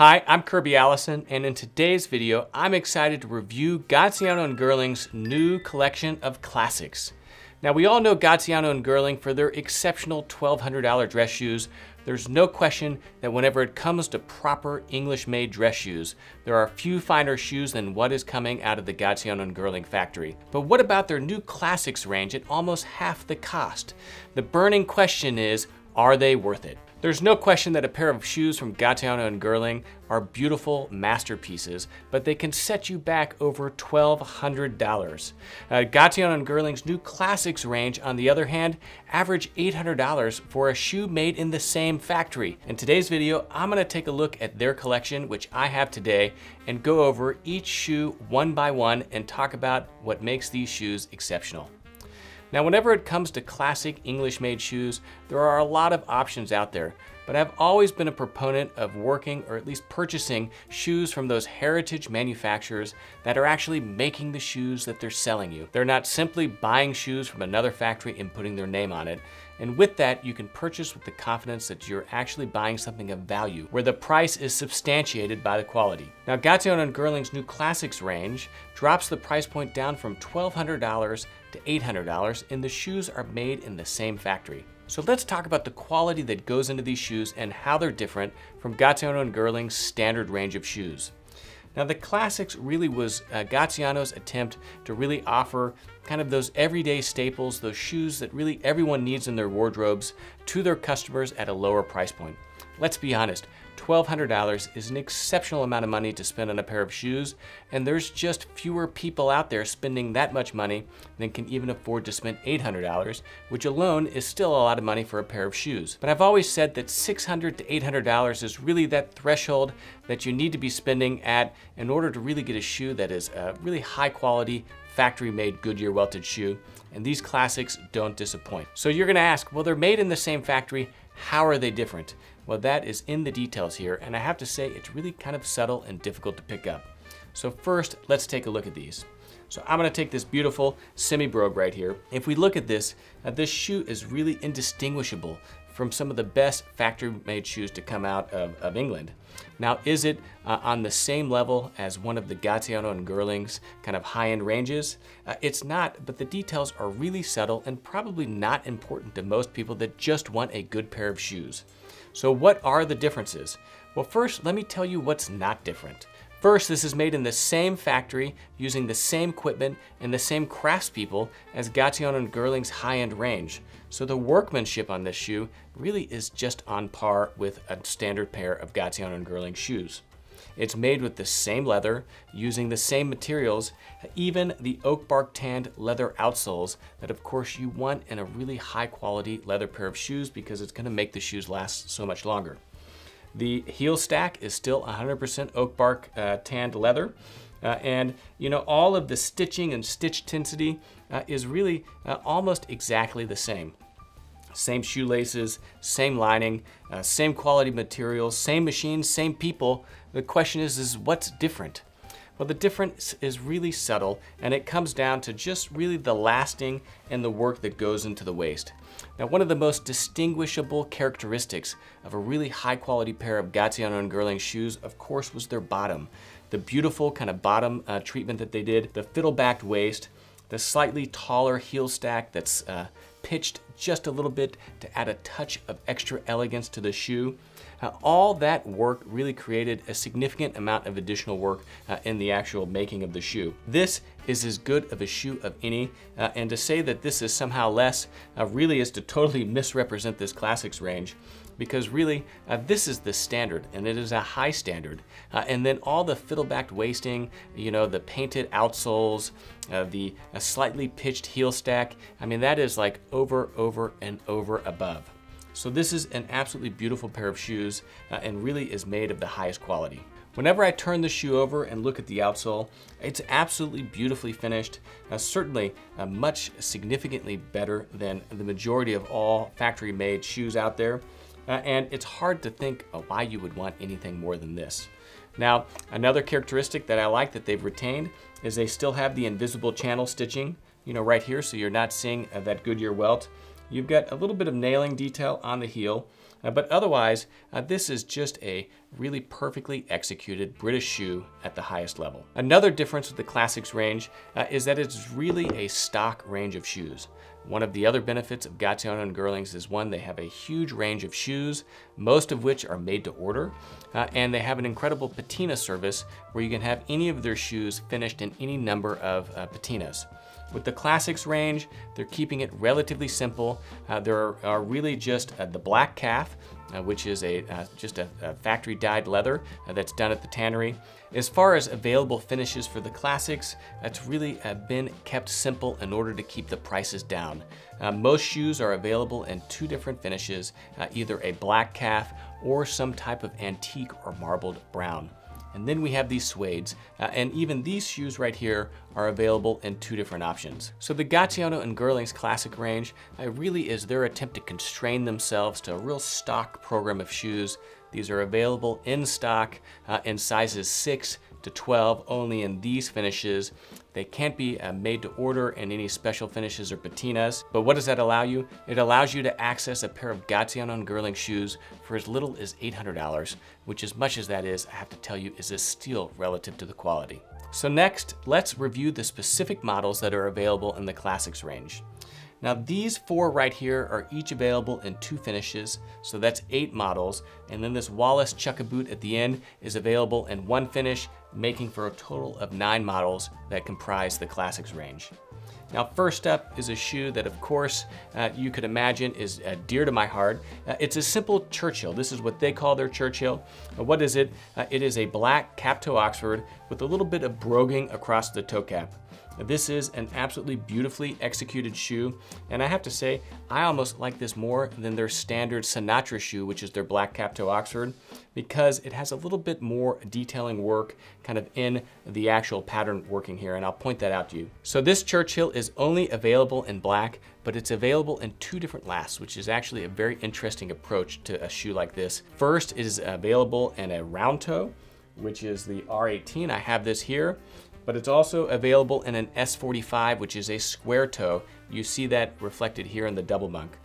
Hi, I'm Kirby Allison, and in today's video, I'm excited to review Gaziano and Girling's new collection of classics. Now, we all know Gaziano and Girling for their exceptional $1,200 dress shoes. There's no question that whenever it comes to proper English-made dress shoes, there are few finer shoes than what is coming out of the Gaziano and Girling factory. But what about their new classics range at almost half the cost? The burning question is, are they worth it? There's no question that a pair of shoes from Gaziano and Girling are beautiful masterpieces, but they can set you back over $1,200. Uh, Gaziano and Girling's new classics range, on the other hand, average $800 for a shoe made in the same factory. In today's video, I'm gonna take a look at their collection, which I have today, and go over each shoe one by one and talk about what makes these shoes exceptional. Now, whenever it comes to classic English-made shoes, there are a lot of options out there, but I've always been a proponent of working or at least purchasing shoes from those heritage manufacturers that are actually making the shoes that they're selling you. They're not simply buying shoes from another factory and putting their name on it. And with that, you can purchase with the confidence that you're actually buying something of value, where the price is substantiated by the quality. Now, Gaziano and Girling's new classics range drops the price point down from $1,200 to $800, and the shoes are made in the same factory. So let's talk about the quality that goes into these shoes and how they're different from Gaziano and Girling's standard range of shoes. Now the Classics really was uh, Gaziano's attempt to really offer kind of those everyday staples, those shoes that really everyone needs in their wardrobes to their customers at a lower price point. Let's be honest, $1,200 is an exceptional amount of money to spend on a pair of shoes, and there's just fewer people out there spending that much money than can even afford to spend $800, which alone is still a lot of money for a pair of shoes. But I've always said that $600 to $800 is really that threshold that you need to be spending at in order to really get a shoe that is a really high quality, factory made Goodyear welted shoe. And these classics don't disappoint. So you're gonna ask, well, they're made in the same factory. How are they different? Well, that is in the details here, and I have to say it's really kind of subtle and difficult to pick up. So first, let's take a look at these. So I'm gonna take this beautiful semi-brogue right here. If we look at this, this shoe is really indistinguishable from some of the best factory-made shoes to come out of, of England. Now, is it uh, on the same level as one of the Gaziano and Girling's kind of high-end ranges? Uh, it's not, but the details are really subtle and probably not important to most people that just want a good pair of shoes. So what are the differences? Well, first, let me tell you what's not different. First, this is made in the same factory, using the same equipment and the same craftspeople as Gaziano and Girling's high-end range. So the workmanship on this shoe really is just on par with a standard pair of Gaziano and Girling shoes. It's made with the same leather, using the same materials, even the oak bark tanned leather outsoles that of course you want in a really high quality leather pair of shoes because it's gonna make the shoes last so much longer. The heel stack is still 100% oak bark uh, tanned leather. Uh, and you know all of the stitching and stitch density uh, is really uh, almost exactly the same. Same shoelaces, same lining, uh, same quality materials, same machines, same people. The question is, is what's different? Well, the difference is really subtle and it comes down to just really the lasting and the work that goes into the waist. Now, one of the most distinguishable characteristics of a really high quality pair of Gaziano and Girling shoes, of course, was their bottom. The beautiful kind of bottom uh, treatment that they did, the fiddle-backed waist, the slightly taller heel stack that's uh, pitched just a little bit to add a touch of extra elegance to the shoe. Uh, all that work really created a significant amount of additional work uh, in the actual making of the shoe. This is as good of a shoe of any, uh, and to say that this is somehow less uh, really is to totally misrepresent this classics range because really uh, this is the standard and it is a high standard. Uh, and then all the fiddle-backed waisting, you know, the painted outsoles, uh, the slightly pitched heel stack, I mean, that is like over, over, and over above. So this is an absolutely beautiful pair of shoes uh, and really is made of the highest quality. Whenever I turn the shoe over and look at the outsole, it's absolutely beautifully finished. Uh, certainly uh, much significantly better than the majority of all factory made shoes out there. Uh, and it's hard to think of why you would want anything more than this. Now, another characteristic that I like that they've retained is they still have the invisible channel stitching, you know, right here, so you're not seeing uh, that Goodyear welt. You've got a little bit of nailing detail on the heel, uh, but otherwise, uh, this is just a really perfectly executed British shoe at the highest level. Another difference with the Classics range uh, is that it's really a stock range of shoes. One of the other benefits of Gaziano and Girlings is one, they have a huge range of shoes, most of which are made to order, uh, and they have an incredible patina service where you can have any of their shoes finished in any number of uh, patinas. With the Classics range, they're keeping it relatively simple. Uh, there are, really just uh, the black calf, uh, which is a uh, just a, a, factory dyed leather uh, that's done at the tannery. As far as available finishes for the Classics, that's really uh, been kept simple in order to keep the prices down. most shoes are available in two different finishes, either a black calf or some type of antique or marbled brown. And then we have these suedes, uh, and even these shoes right here are available in two different options. So the Gaziano and Girlings Classic range uh, really is their attempt to constrain themselves to a real stock program of shoes. These are available in stock uh, in sizes 6 to 12 only in these finishes. They can't be uh, made to order in any special finishes or patinas. But what does that allow you? It allows you to access a pair of Gaziano and Girling shoes for as little as $800, which as much as that is, I have to tell you, is a steal relative to the quality. So next, let's review the specific models that are available in the Classics range. Now these four right here are each available in two finishes, so that's eight models. And then this Wallace Chukka boot at the end is available in one finish, making for a total of nine models that comprise the Classics range. Now first up is a shoe that of course uh, you could imagine is uh, dear to my heart. Uh, it's a simple Churchill. This is what they call their Churchill. Uh, what is it? Uh, it is a black cap toe Oxford with a little bit of broguing across the toe cap. This is an absolutely beautifully executed shoe, and I have to say, I almost like this more than their standard Sinatra shoe, which is their black cap toe Oxford, because it has a little bit more detailing work kind of in the actual pattern working here, and I'll point that out to you. So this Churchill is only available in black, but it's available in two different lasts, which is actually a very interesting approach to a shoe like this. First, it is available in a round toe, which is the R18. I have this here but it's also available in an S45, which is a square toe. You see that reflected here in the double monk.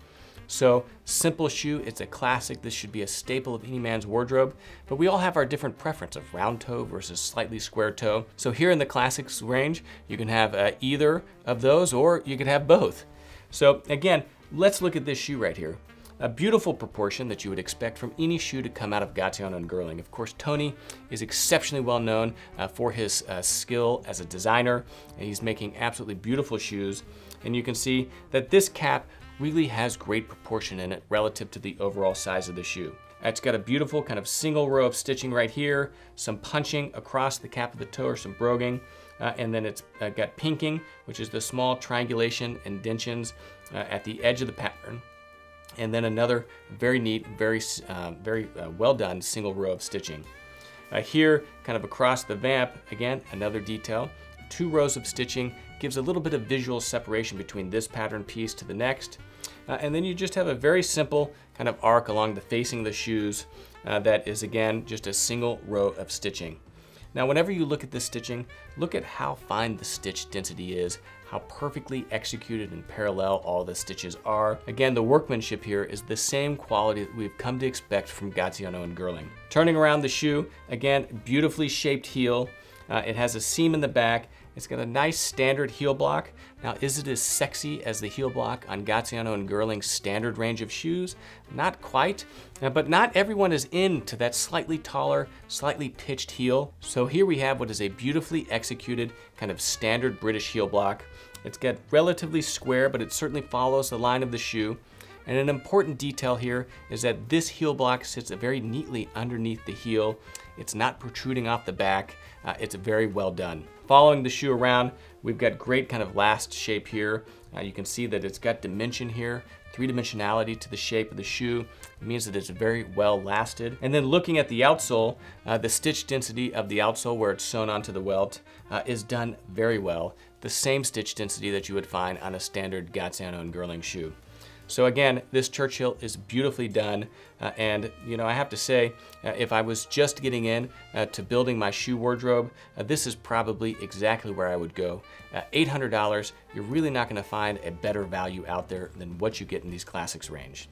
So simple shoe, it's a classic. This should be a staple of any man's wardrobe, but we all have our different preference of round toe versus slightly square toe. So here in the classics range, you can have uh, either of those or you could have both. So again, let's look at this shoe right here. A beautiful proportion that you would expect from any shoe to come out of Gaziano and Girling. Of course, Tony is exceptionally well known uh, for his uh, skill as a designer, and he's making absolutely beautiful shoes. And you can see that this cap really has great proportion in it relative to the overall size of the shoe. It's got a beautiful kind of single row of stitching right here, some punching across the cap of the toe or some broguing, uh, and then it's uh, got pinking, which is the small triangulation indentions uh, at the edge of the pattern and then another very neat, very, uh, very uh, well done single row of stitching. Uh, here, kind of across the vamp, again, another detail. Two rows of stitching gives a little bit of visual separation between this pattern piece to the next. Uh, and then you just have a very simple kind of arc along the facing of the shoes uh, that is, again, just a single row of stitching. Now, whenever you look at this stitching, look at how fine the stitch density is, how perfectly executed and parallel all the stitches are. Again, the workmanship here is the same quality that we've come to expect from Gaziano and Girling. Turning around the shoe, again, beautifully shaped heel. Uh, it has a seam in the back it's got a nice standard heel block. Now, is it as sexy as the heel block on Gaziano and Girling's standard range of shoes? Not quite, uh, but not everyone is into that slightly taller, slightly pitched heel. So here we have what is a beautifully executed kind of standard British heel block. It's got relatively square, but it certainly follows the line of the shoe. And an important detail here is that this heel block sits very neatly underneath the heel. It's not protruding off the back. Uh, it's very well done. Following the shoe around, we've got great kind of last shape here. Uh, you can see that it's got dimension here, three-dimensionality to the shape of the shoe. It means that it's very well lasted. And then looking at the outsole, uh, the stitch density of the outsole where it's sewn onto the welt uh, is done very well. The same stitch density that you would find on a standard Gaziano and Girling shoe. So again, this Churchill is beautifully done. Uh, and you know, I have to say, uh, if I was just getting in uh, to building my shoe wardrobe, uh, this is probably exactly where I would go. $800, you're really not gonna find a better value out there than what you get in these classics range.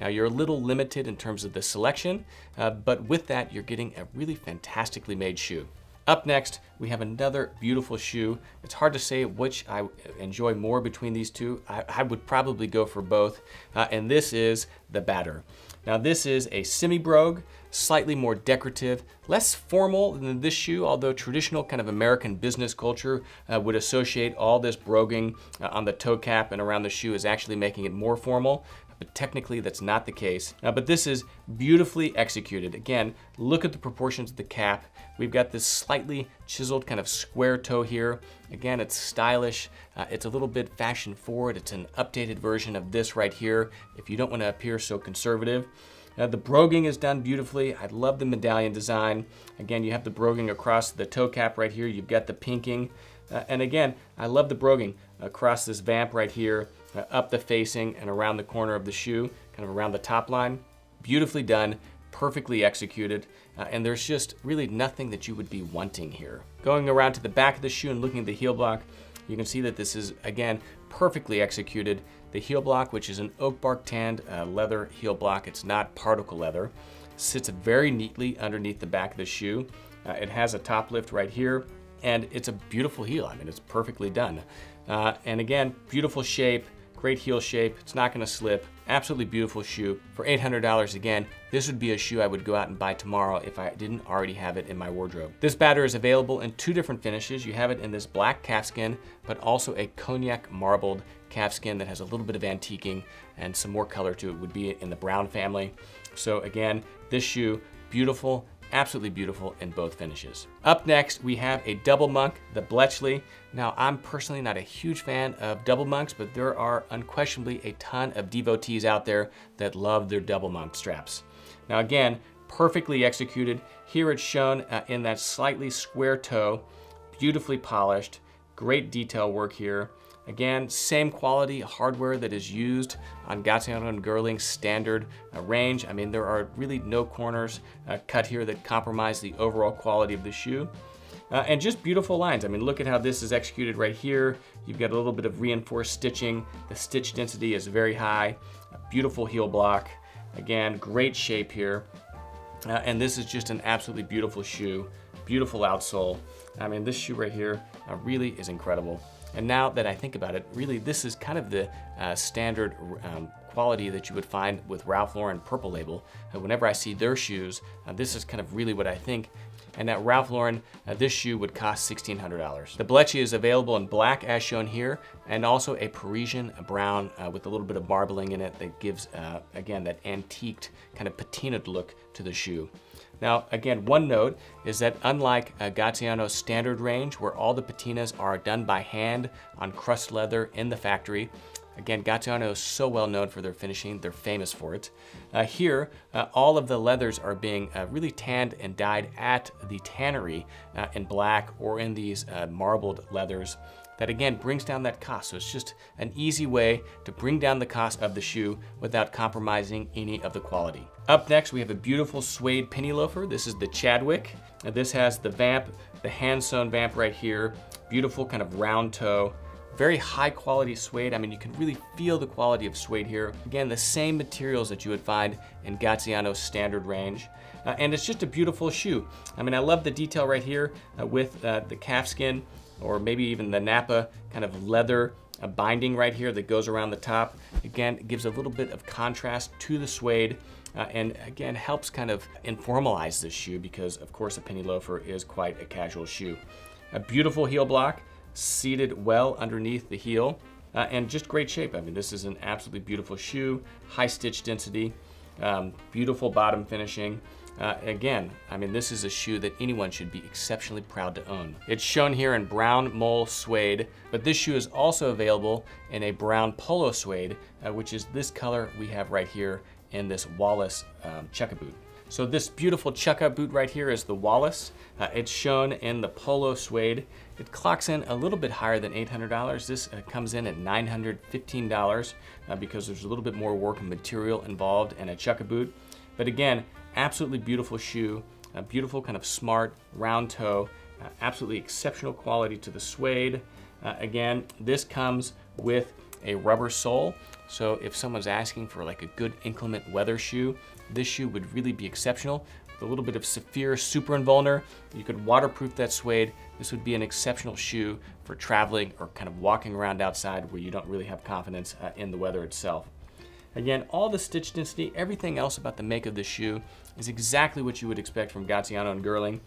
Now you're a little limited in terms of the selection, uh, but with that, you're getting a really fantastically made shoe. Up next, we have another beautiful shoe. It's hard to say which I enjoy more between these two. I, I would probably go for both, uh, and this is the Batter. Now this is a semi-brogue, slightly more decorative, less formal than this shoe, although traditional kind of American business culture uh, would associate all this broguing uh, on the toe cap and around the shoe as actually making it more formal but technically that's not the case. Uh, but this is beautifully executed. Again, look at the proportions of the cap. We've got this slightly chiseled kind of square toe here. Again, it's stylish. Uh, it's a little bit fashion forward. It's an updated version of this right here if you don't want to appear so conservative. Uh, the broguing is done beautifully. I love the medallion design. Again, you have the broguing across the toe cap right here. You've got the pinking. Uh, and again, I love the broguing across this vamp right here, uh, up the facing and around the corner of the shoe, kind of around the top line. Beautifully done, perfectly executed, uh, and there's just really nothing that you would be wanting here. Going around to the back of the shoe and looking at the heel block, you can see that this is, again, perfectly executed. The heel block, which is an oak bark tanned uh, leather heel block, it's not particle leather, sits very neatly underneath the back of the shoe. Uh, it has a top lift right here, and it's a beautiful heel. I mean, it's perfectly done. Uh, and again, beautiful shape, great heel shape. It's not gonna slip. Absolutely beautiful shoe. For $800 again, this would be a shoe I would go out and buy tomorrow if I didn't already have it in my wardrobe. This batter is available in two different finishes. You have it in this black calfskin, but also a cognac marbled calfskin that has a little bit of antiquing and some more color to it would be in the brown family. So again, this shoe, beautiful, Absolutely beautiful in both finishes. Up next, we have a double monk, the Bletchley. Now, I'm personally not a huge fan of double monks, but there are unquestionably a ton of devotees out there that love their double monk straps. Now again, perfectly executed. Here it's shown uh, in that slightly square toe, beautifully polished, great detail work here. Again, same quality hardware that is used on Gaziano and Girling's standard uh, range. I mean, there are really no corners uh, cut here that compromise the overall quality of the shoe. Uh, and just beautiful lines. I mean, look at how this is executed right here. You've got a little bit of reinforced stitching. The stitch density is very high. A beautiful heel block. Again, great shape here. Uh, and this is just an absolutely beautiful shoe. Beautiful outsole. I mean, this shoe right here uh, really is incredible. And now that I think about it, really this is kind of the uh, standard um, quality that you would find with Ralph Lauren Purple Label. Uh, whenever I see their shoes, uh, this is kind of really what I think. And at Ralph Lauren, uh, this shoe would cost $1,600. The Bletchley is available in black as shown here, and also a Parisian brown uh, with a little bit of marbling in it that gives, uh, again, that antiqued kind of patinaed look to the shoe. Now, again, one note is that unlike Gaziano's standard range, where all the patinas are done by hand on crust leather in the factory, Again, Gaziano is so well known for their finishing, they're famous for it. Uh, here, uh, all of the leathers are being uh, really tanned and dyed at the tannery uh, in black or in these uh, marbled leathers that again brings down that cost. So it's just an easy way to bring down the cost of the shoe without compromising any of the quality. Up next, we have a beautiful suede penny loafer. This is the Chadwick. Now, this has the vamp, the hand sewn vamp right here, beautiful kind of round toe. Very high quality suede. I mean, you can really feel the quality of suede here. Again, the same materials that you would find in Gaziano's standard range. Uh, and it's just a beautiful shoe. I mean, I love the detail right here uh, with uh, the calfskin or maybe even the Napa kind of leather binding right here that goes around the top. Again, gives a little bit of contrast to the suede uh, and again helps kind of informalize this shoe because of course a penny loafer is quite a casual shoe. A beautiful heel block seated well underneath the heel uh, and just great shape. I mean this is an absolutely beautiful shoe, high stitch density, um, beautiful bottom finishing. Uh, again, I mean, this is a shoe that anyone should be exceptionally proud to own. It's shown here in brown mole suede, but this shoe is also available in a brown polo suede, uh, which is this color we have right here in this Wallace um, boot. So this beautiful Chukka boot right here is the Wallace. Uh, it's shown in the Polo suede. It clocks in a little bit higher than $800. This uh, comes in at $915 uh, because there's a little bit more work and material involved in a Chukka boot. But again, absolutely beautiful shoe, a beautiful kind of smart round toe, uh, absolutely exceptional quality to the suede. Uh, again, this comes with a rubber sole. So if someone's asking for like a good inclement weather shoe, this shoe would really be exceptional. With a little bit of Saphir Super Invulner, you could waterproof that suede. This would be an exceptional shoe for traveling or kind of walking around outside where you don't really have confidence uh, in the weather itself. Again, all the stitch density, everything else about the make of the shoe is exactly what you would expect from Gaziano and Girling.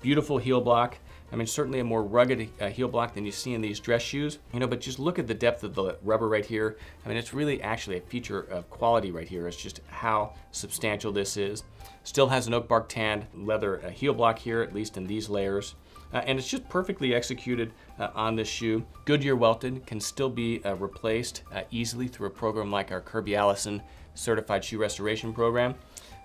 Beautiful heel block. I mean, certainly a more rugged uh, heel block than you see in these dress shoes, you know, but just look at the depth of the rubber right here. I mean, it's really actually a feature of quality right here. It's just how substantial this is. Still has an oak bark tanned leather uh, heel block here, at least in these layers. Uh, and it's just perfectly executed uh, on this shoe. Goodyear welted can still be uh, replaced uh, easily through a program like our Kirby Allison Certified Shoe Restoration Program.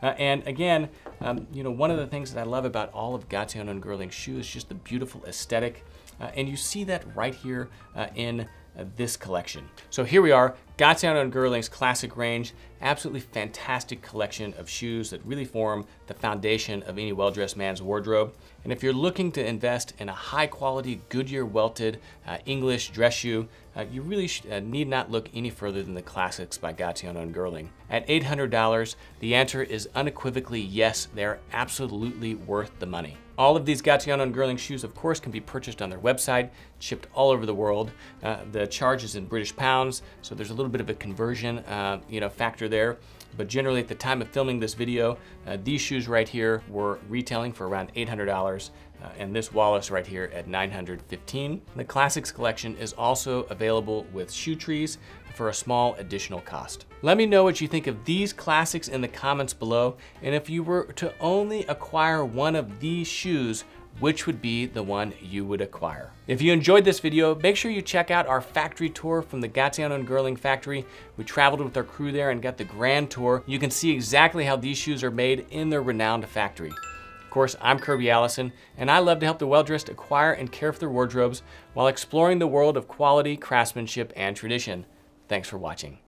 Uh, and again, um, you know, one of the things that I love about all of Gaziano and Girling's shoes is just the beautiful aesthetic. Uh, and you see that right here in this collection. So here we are, Gaziano and Girling's classic range, absolutely fantastic collection of shoes that really form the foundation of any well-dressed man's wardrobe. And if you're looking to invest in a high quality Goodyear welted uh, English dress shoe, uh, you really uh, need not look any further than the classics by Gaziano and Girling. At $800, the answer is unequivocally yes, they're absolutely worth the money. All of these Gaziano and Girling shoes, of course, can be purchased on their website, shipped all over the world. Uh, the charge is in British pounds, so there's a little bit of a conversion uh, you know, factor there. But generally at the time of filming this video, uh, these shoes right here were retailing for around $800 uh, and this Wallace right here at 915. The Classics collection is also available with shoe trees for a small additional cost. Let me know what you think of these classics in the comments below, and if you were to only acquire one of these shoes, which would be the one you would acquire. If you enjoyed this video, make sure you check out our factory tour from the Gaziano and Girling factory. We traveled with our crew there and got the grand tour. You can see exactly how these shoes are made in their renowned factory. Of course, I'm Kirby Allison, and I love to help the well-dressed acquire and care for their wardrobes while exploring the world of quality, craftsmanship, and tradition. Thanks for watching.